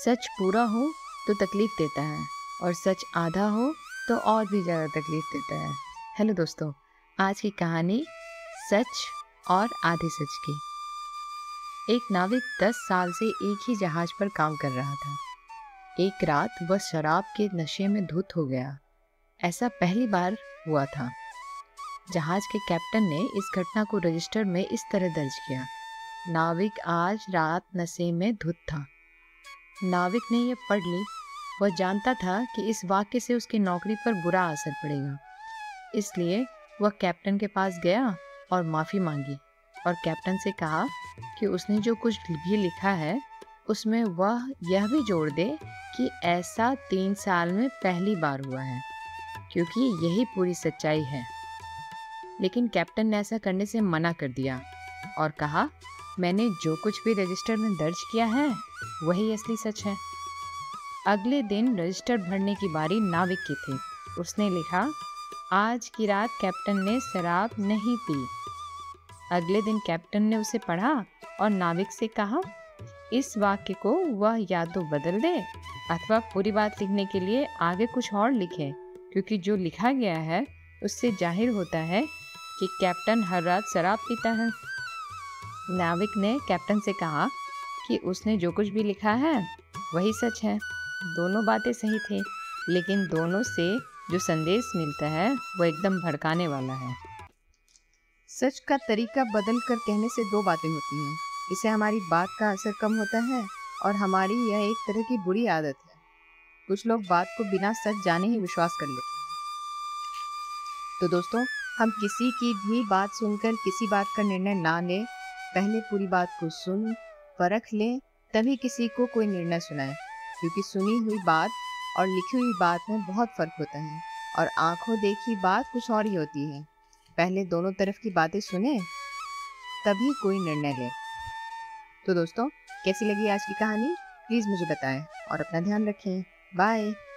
सच पूरा हो तो तकलीफ़ देता है और सच आधा हो तो और भी ज़्यादा तकलीफ़ देता है। हेलो दोस्तों, आज की कहानी सच और आधे सच की। एक नाविक दस साल से एक ही जहाज़ पर काम कर रहा था। एक रात वह शराब के नशे में धुत हो गया। ऐसा पहली बार हुआ था। जहाज़ के कैप्टन ने इस घटना को रजिस्टर में इस तरह दर्ज किया, नाविक आज रात नशे में धुत था। नाविक ने यह पढ़ ली। वह जानता था कि इस वाक्य से उसकी नौकरी पर बुरा असर पड़ेगा। इसलिए वह कैप्टन के पास गया और माफ़ी मांगी और कैप्टन से कहा कि उसने जो कुछ भी लिखा है, उसमें वह यह भी जोड़ दे कि ऐसा तीन साल में पहली बार हुआ है, क्योंकि यही पूरी सच्चाई है। लेकिन कैप्टन ने ऐसा करने से मना कर दिया और कहा मैंने जो कुछ भी रजिस्टर में दर्ज किया है, वही असली सच है। अगले दिन रजिस्टर भरने की बारी नाविक की थी। उसने लिखा, आज की रात कैप्टन ने शराब नहीं पी। अगले दिन कैप्टन ने उसे पढ़ा और नाविक से कहा, इस वाक्य को वह या तो बदल दे अथवा पूरी बात लिखने के लिए आगे कुछ और लिखे, क्योंकि जो लिखा गया है, उससे ज़ाहिर होता है कि कैप्टन हर रात शराब पीता है। नाविक ने कैप्टन से कहा कि उसने जो कुछ भी लिखा है, वही सच है। दोनों बातें सही थी, लेकिन दोनों से जो संदेश मिलता है, वो एकदम भड़काने वाला है। सच का तरीका बदल कर कहने से दो बातें होती हैं। इससे हमारी बात का असर कम होता है और हमारी यह एक तरह की बुरी आदत है। कुछ लोग बात को बिना सच जाने ही विश्वास कर लेते हैं। तो दोस्तों, हम किसी की भी बात सुनकर किसी बात का निर्णय ना लें पहले पूरी बात को सुन, परख लें, तभी किसी को कोई निर्णय सुनाएँ। क्योंकि सुनी हुई बात और लिखी हुई बात में बहुत फ़र्क होता है और आँखों देखी बात कुछ और ही होती है। पहले दोनों तरफ़ की बातें सुने, तभी कोई निर्णय ले। तो दोस्तों, कैसी लगी आज की कहानी? प्लीज़ मुझे बताएँ और अपना ध्यान रखें। बाय।